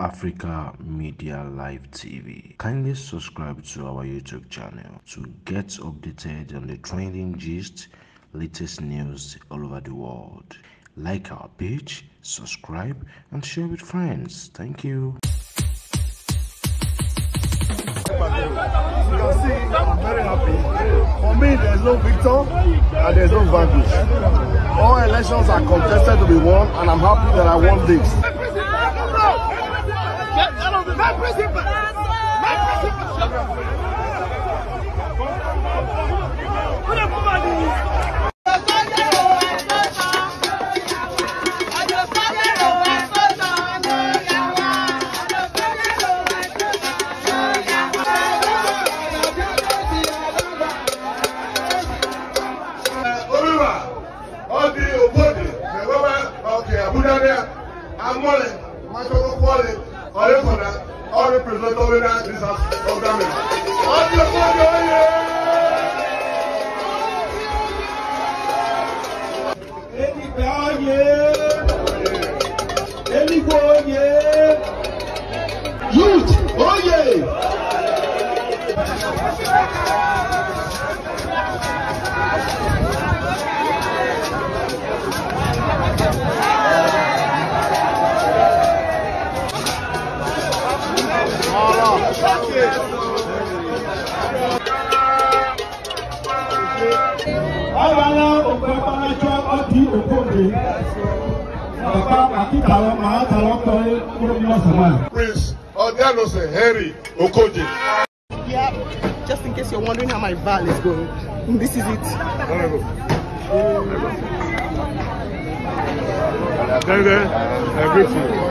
Africa Media Live TV. Kindly subscribe to our YouTube channel to get updated on the trending gist, latest news all over the world. Like our page, subscribe, and share with friends. Thank you. You can see, I'm very happy. For me, there's no victor and there's no vanquish. All elections are contested to be won, and I'm happy that I won this. Let, let, let, let, let, let, let, let, ọdí òkòdè. Bàbá àkíkàwọ̀ màá tàwọn kọ́ kúrò ní ọ̀sán náà. Prince Ọ̀dẹ́nọ̀sẹ̀ Henry Okoje. Yeah, just in case you're wondering how my val is going, this is it. Gẹ́gẹ́ ẹgbẹ́ fún un.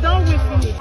people, you don't win finish.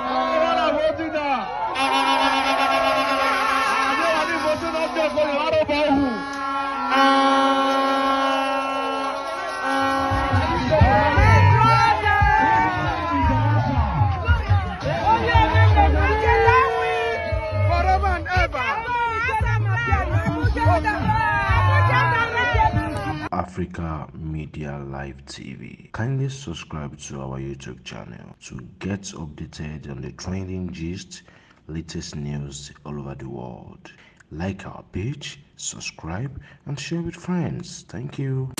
Africa Media Live TV. Kindly subscribe to our YouTube channel to get updated on the trending gist, latest news all over the world. Like our page, subscribe, and share with friends. Thank you.